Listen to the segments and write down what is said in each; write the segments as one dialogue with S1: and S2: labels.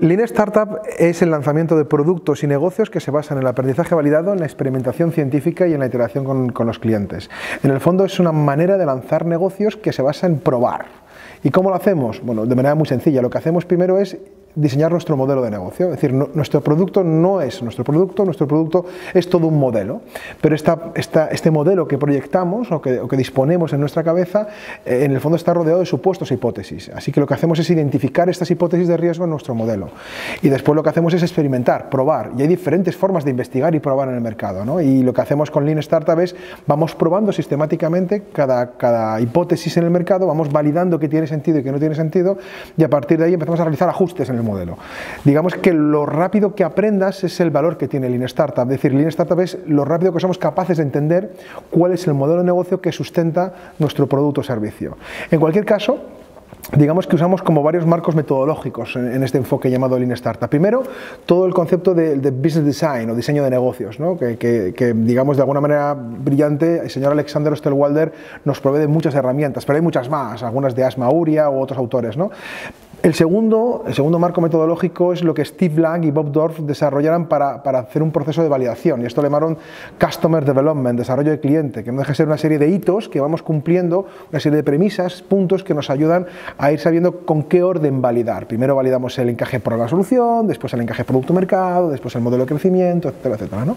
S1: Lean Startup es el lanzamiento de productos y negocios que se basan en el aprendizaje validado, en la experimentación científica y en la iteración con, con, los clientes. En el fondo es una manera de lanzar negocios que se basa en probar. ¿Y cómo lo hacemos? Bueno, de manera muy sencilla. Lo que hacemos primero es diseñar nuestro modelo de negocio. Es decir, nuestro producto no es nuestro producto, nuestro producto es todo un modelo, pero esta, esta, este modelo que proyectamos o que, o que, disponemos en nuestra cabeza, eh, en el fondo está rodeado de supuestos e hipótesis. Así que lo que hacemos es identificar estas hipótesis de riesgo en nuestro modelo. Y después lo que hacemos es experimentar, probar. Y hay diferentes formas de investigar y probar en el mercado. ¿no? Y lo que hacemos con Lean Startup es, vamos probando sistemáticamente cada, cada hipótesis en el mercado, vamos validando que tiene sentido y que no tiene sentido, y a partir de ahí empezamos a realizar ajustes en el modelo. Digamos que lo rápido que aprendas es el valor que tiene Lean Startup. Es decir, Lean Startup es lo rápido que somos capaces de entender cuál es el modelo de negocio que sustenta nuestro producto o servicio. En cualquier caso, digamos que usamos como varios marcos metodológicos en, este enfoque llamado Lean Startup. Primero, todo el concepto de, business design o diseño de negocios, ¿no? que, digamos de alguna manera brillante, el señor Alexander Osterwalder nos provee de muchas herramientas, pero hay muchas más, algunas de Asma Uria u otros autores. ¿no? El segundo, el segundo marco metodológico es lo que Steve Lang y Bob Dorf desarrollaron para, para, hacer un proceso de validación, y esto le llamaron Customer Development, desarrollo de cliente, que no deja de ser una serie de hitos que vamos cumpliendo, una serie de premisas, puntos que nos ayudan a ir sabiendo con qué orden validar. Primero validamos el encaje por la solución, después el encaje producto-mercado, después el modelo de crecimiento, etcétera, etcétera. ¿no?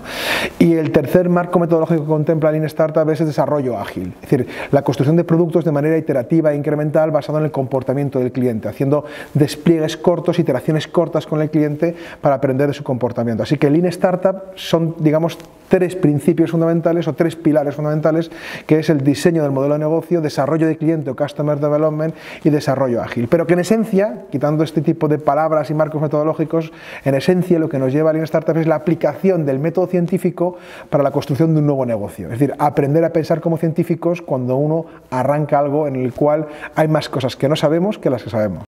S1: Y el tercer marco metodológico que contempla Lean Startup es el desarrollo ágil, es decir, la construcción de productos de manera iterativa e incremental basado en el comportamiento del cliente, haciendo despliegues cortos, iteraciones cortas con el cliente para aprender de su comportamiento. Así que Lean Startup son, digamos, tres principios fundamentales o tres pilares fundamentales, que es el diseño del modelo de negocio, desarrollo de cliente o customer development y desarrollo ágil. Pero que en esencia, quitando este tipo de palabras y marcos metodológicos, en esencia lo que nos lleva a Lean Startup es la aplicación del método científico para la construcción de un nuevo negocio. Es decir, aprender a pensar como científicos cuando uno arranca algo en el cual hay más cosas que no sabemos que las que sabemos.